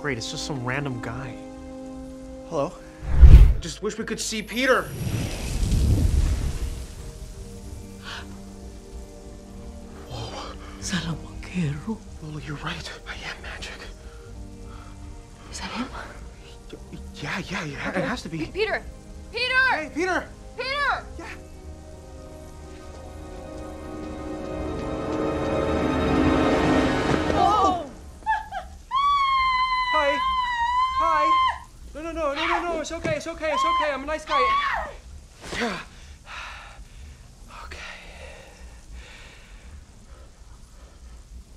Great, it's just some random guy. Hello? I just wish we could see Peter. Whoa. Salamanquero. Lola, you're right. I am magic. Is that him? Yeah, yeah, yeah. It has to be. Peter! Peter! Hey, Peter! Peter! It's okay. It's okay. It's okay. I'm a nice guy. Okay.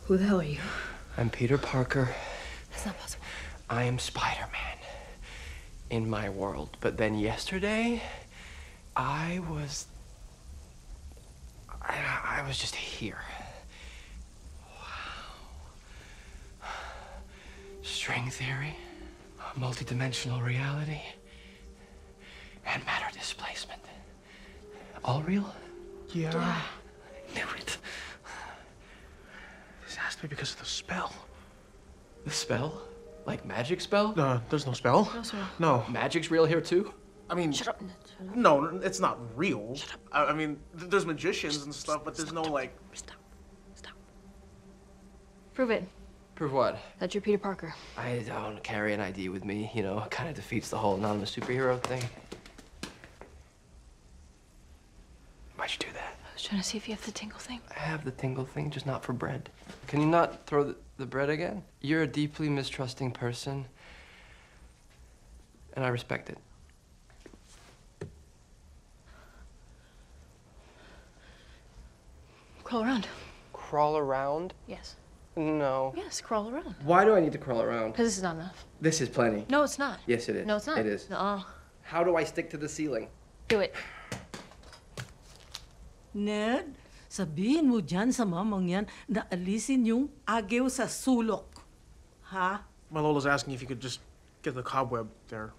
Who the hell are you? I'm Peter Parker. That's not possible. I am Spider Man in my world. But then yesterday, I was. I, I was just here. Wow. String theory, a multidimensional reality, and matter displacement. All real? Yeah. Knew it. This has to be because of the spell. The spell? Like magic spell? Uh, there's no spell. No, sir. No. Magic's real here too? I mean, Shut up. No, it's not real. Shut I, I mean, th- there's magicians and stuff, but there's no like. Stop. Stop. Prove it. Prove what? That you're Peter Parker. I don't carry an ID with me, you know, it kind of defeats the whole anonymous superhero thing. Why'd you do that? I was trying to see if you have the tingle thing. I have the tingle thing, just not for bread. Can you not throw the, the bread again? You're a deeply mistrusting person, and I respect it. Crawl around. Crawl around? Yes. No. Yes, crawl around. Why do I need to crawl around? Because this is not enough. This is plenty. No, it's not. Yes, it is. No, it's not. It is. No. How do I stick to the ceiling? Do it. Ned, sabihin mo dyan sa mamang yan na alisin yung agew sa sulok. Ha? My Lola's asking if you could just get the cobweb there.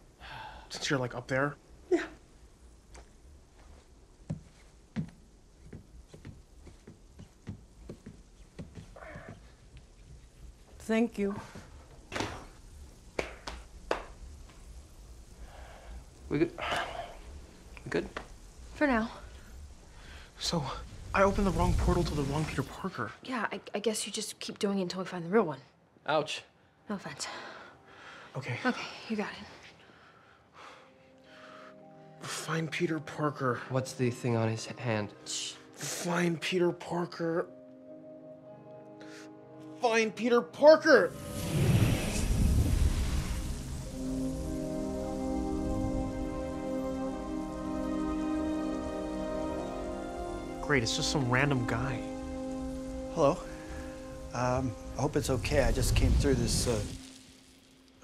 Since you're like up there. Yeah. Thank you. We good? We good? For now. So, I opened the wrong portal to the wrong Peter Parker. Yeah, I, I guess you just keep doing it until we find the real one. Ouch. No offense. Okay. Okay, you got it. Find Peter Parker. What's the thing on his hand? Find Peter Parker. Find Peter Parker! Great, it's just some random guy. Hello? Um, I hope it's okay. I just came through this, uh...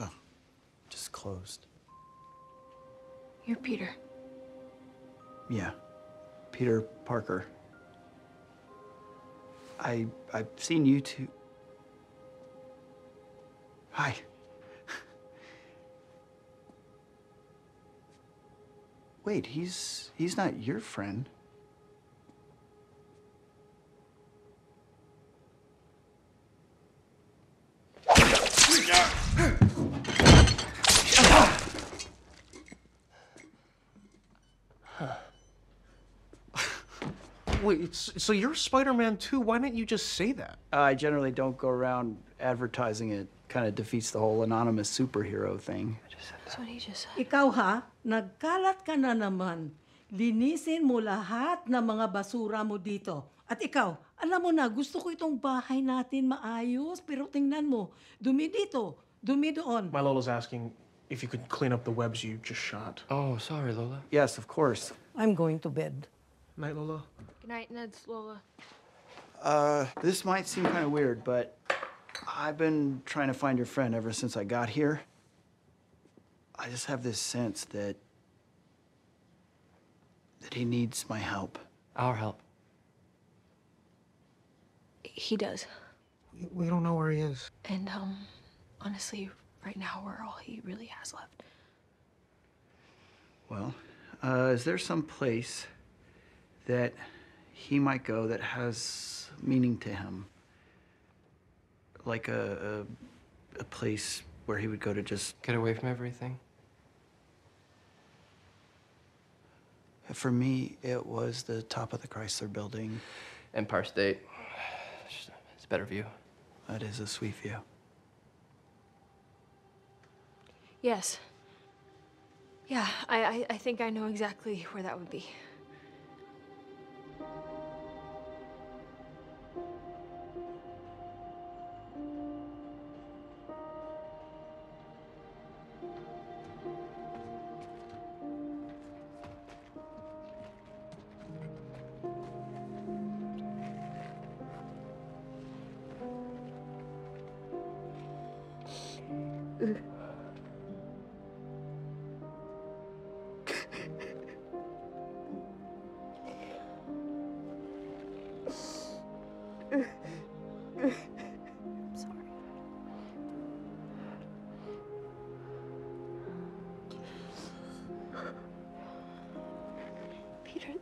Oh, just closed. You're Peter. Yeah. Peter Parker. I, I've seen you two... Hi. Wait, he's, he's not your friend. Wait, so you're Spider-Man too? Why didn't you just say that? I generally don't go around advertising it. Kind of defeats the whole anonymous superhero thing. That's what he just said. Ikaw ha, nagkalat ka na naman. Linisin mo lahat ng mga basura mo dito. At ikaw, alam mo na, gusto ko itong bahay natin maayos, pero tingnan mo, dumi dito, dumi doon. My Lola's asking if you could clean up the webs you just shot. Oh, sorry, Lola. Yes, of course. I'm going to bed. Night, Lola. Good night, Ned's Lola. Uh, this might seem kind of weird, but I've been trying to find your friend ever since I got here. I just have this sense that that he needs my help. Our help. He does. We don't know where he is. And, um, honestly, right now we're all he really has left. Well, uh, is there some place that he might go that has meaning to him? Like a, a, a place where he would go to just. Get away from everything. For me, it was the top of the Chrysler building. Empire State. It's it's a better view. That is a sweet view. Yes. Yeah, I, I, I think I know exactly where that would be. Peter,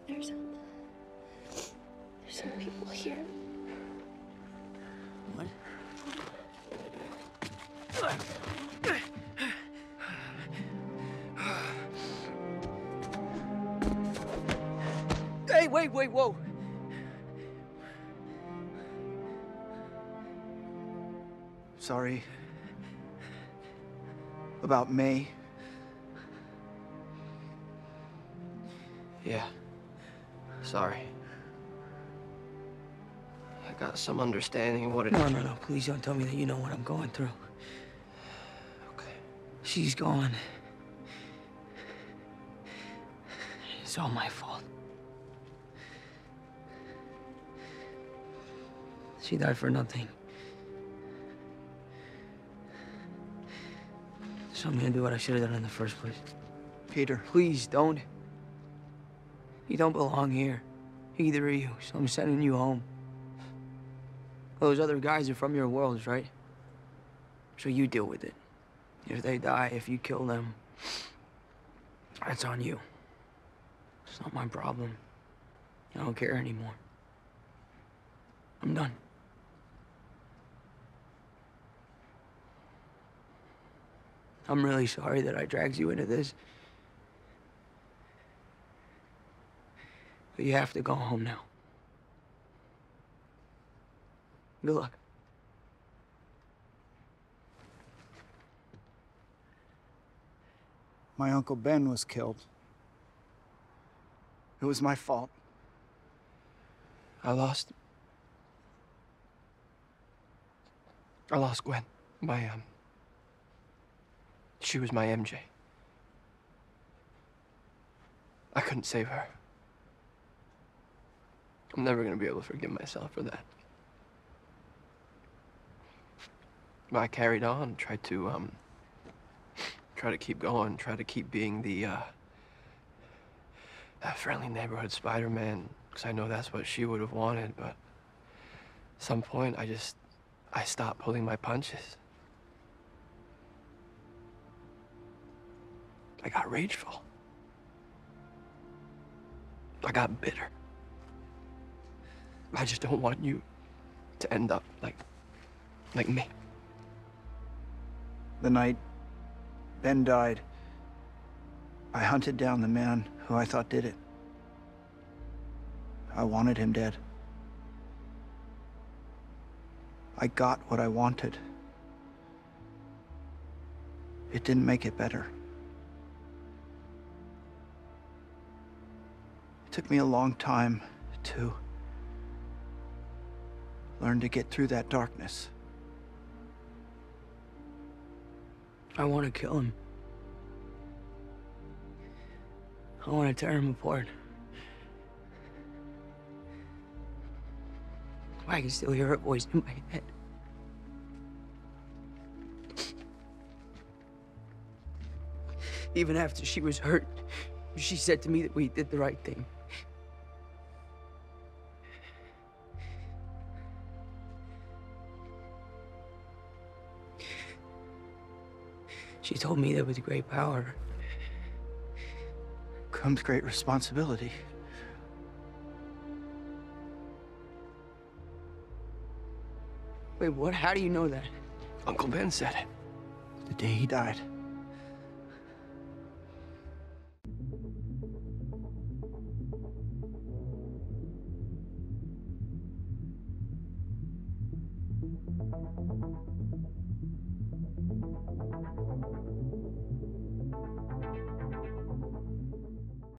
there's there's some people here. Wait, wait, whoa. Sorry. About May. Yeah. Sorry. I got some understanding of what it No, no, no. Please don't tell me that you know what I'm going through. Okay. She's gone. It's all my fault. She died for nothing. So I'm gonna do what I should have done in the first place. Peter, Please don't. You don't belong here. Either of you, so I'm sending you home. Those other guys are from your worlds, right? So you deal with it. If they die, if you kill them, that's on you. It's not my problem. I don't care anymore. I'm done. I'm really sorry that I dragged you into this. But you have to go home now. Good luck. my Uncle Ben was killed. It was my fault. I lost. I lost Gwen. My, um. She was my MJ. I couldn't save her. I'm never gonna be able to forgive myself for that. But I carried on, tried to, um. Try to keep going, try to keep being the, uh. Friendly neighborhood Spider Man, because I know that's what she would have wanted, but. At some point, I just. I stopped pulling my punches. I got rageful. I got bitter. I just don't want you to end up like. like me. The night Ben died, I hunted down the man who I thought did it. I wanted him dead. I got what I wanted. It didn't make it better. Took me a long time to learn to get through that darkness. I want to kill him. I want to tear him apart. I can still hear her voice in my head. Even after she was hurt, she said to me that we did the right thing. She told me that with great power Comes great responsibility. Wait, what? How do you know that? Uncle Ben said it. the day he died.